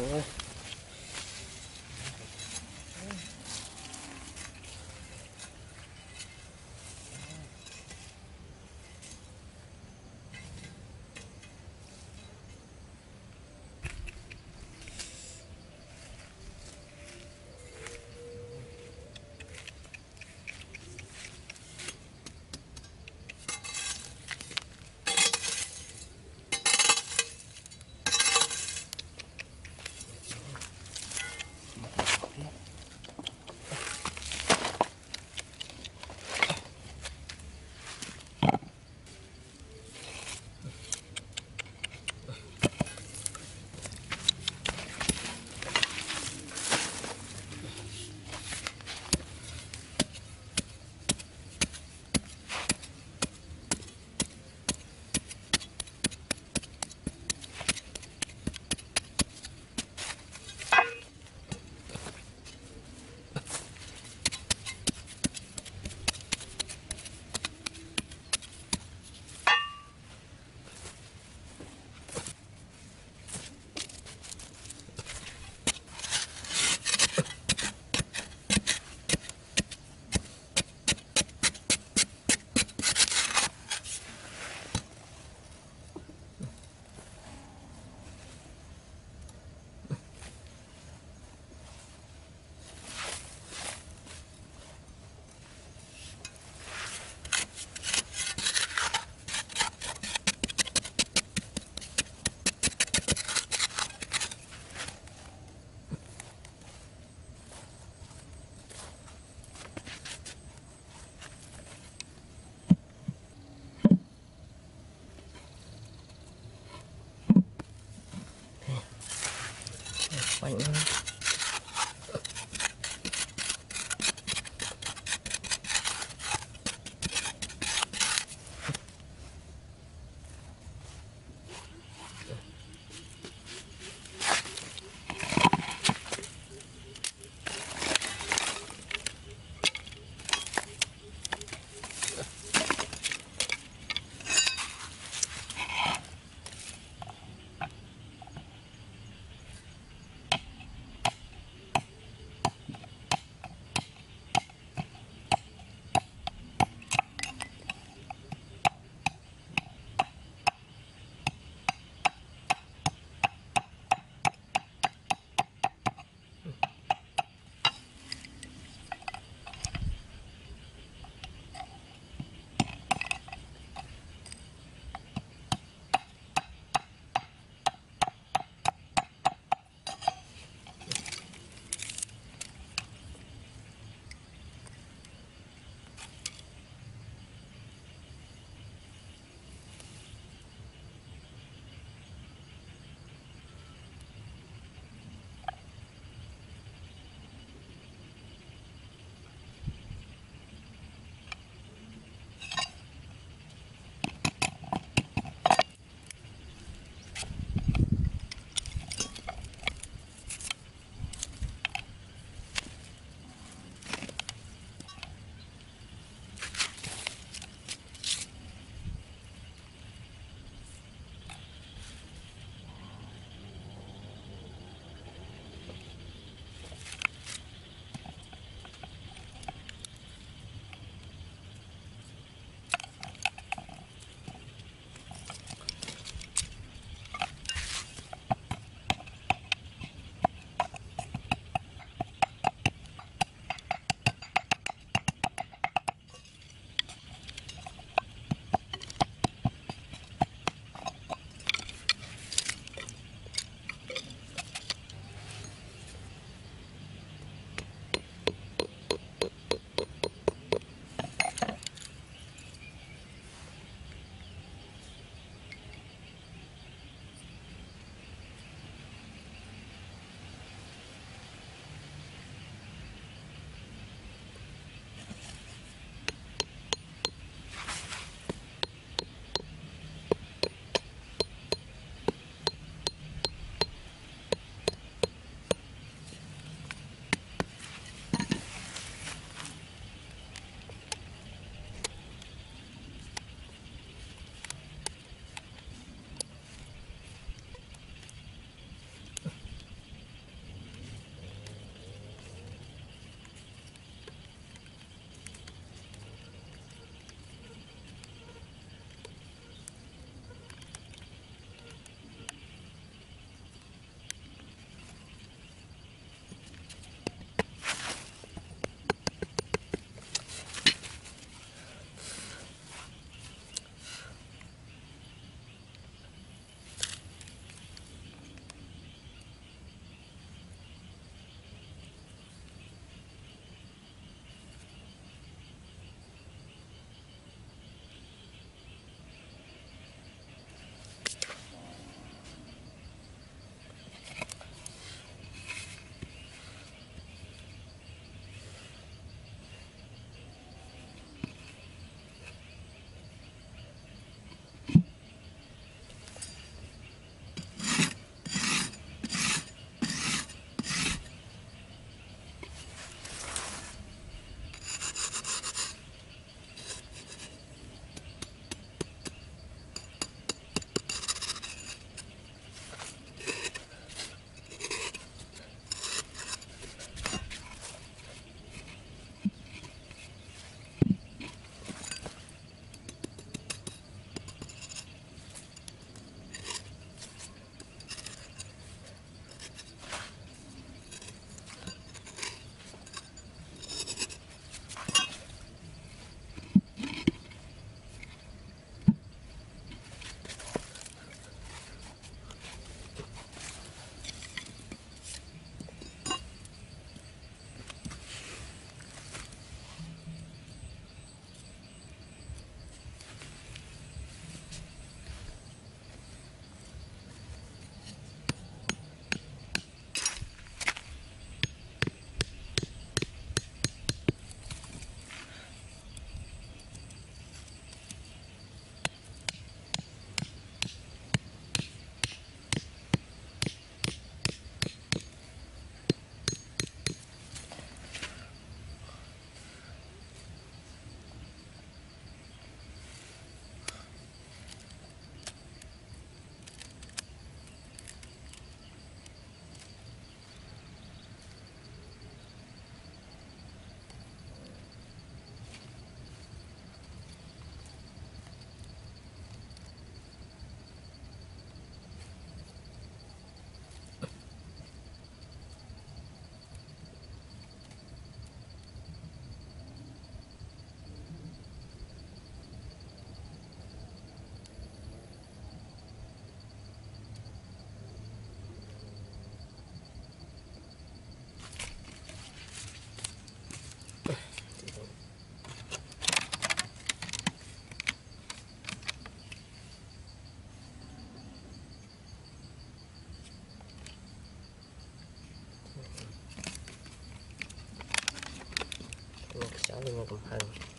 boy. I don't know.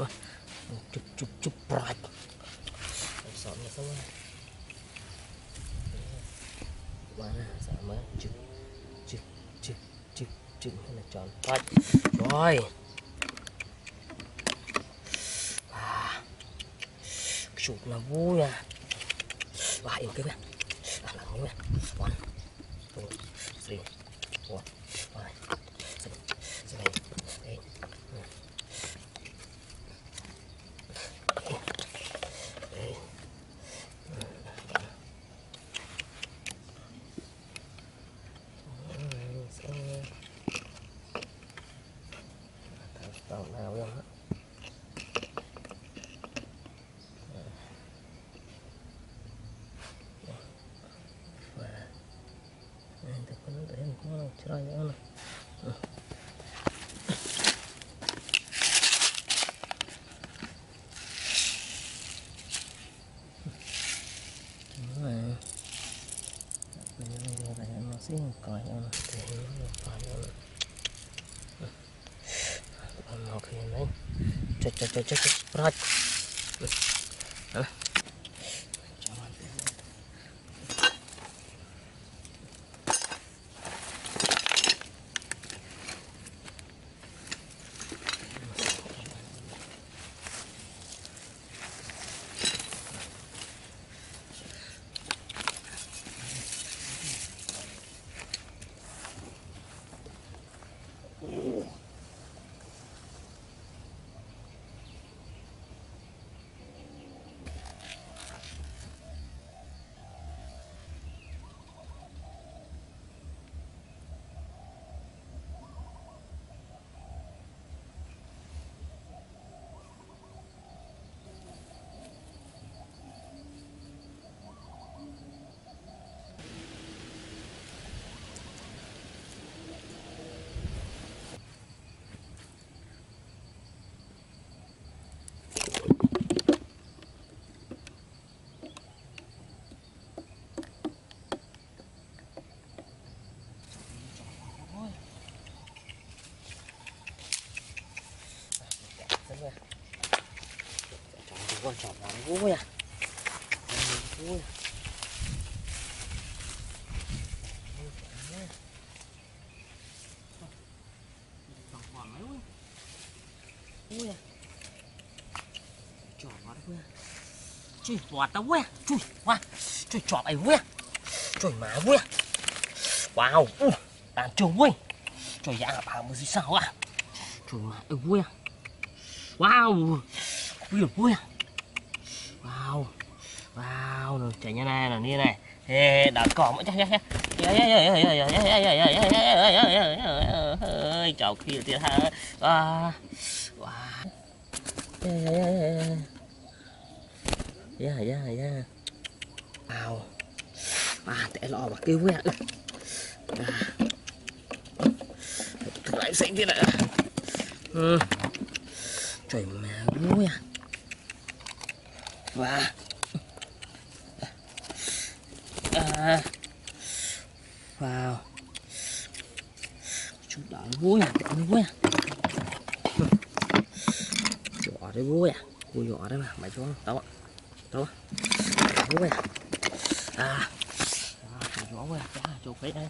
วะจุบจุบจุบปลายสอนมาซะว่ามาสามารถจุบจุบจุบจุบจุบให้มันจอนปลายโอ้ย chuột là vui nè và yên cứ nè làm lặng nè one two three four rồi. Bây giờ giờ phải nó còi cho nó thì nó còi cho nó còn một khi đấy chết chết chết chết chết Chọn thì con chọn là nó vui à Nó vui Vui à vui à Chui bọt tao vui à Chui qua Chui chọt ấy vui à Chui má vui à Wow u Đàn trường vui Chui dạ bà mới gì sao à Chui má ấy vui à Wow Vui quá vui à Wow rồi chạy như này là như này Ê, đợt cỏ mới chắc chắc chắc chào kia tiền ha à wow yeah yeah yeah wow à tệ lọ mà kêu quẹt thực lại xịn thế này ừ trời mẹ vui à và à. Vào chút đỏ vui à tẹo vui à. Giỏ đấy vui à vui giỏ đấy mà, mày cho tao ạ, tao vui à. À. Giỏ vui à chỗ phết đây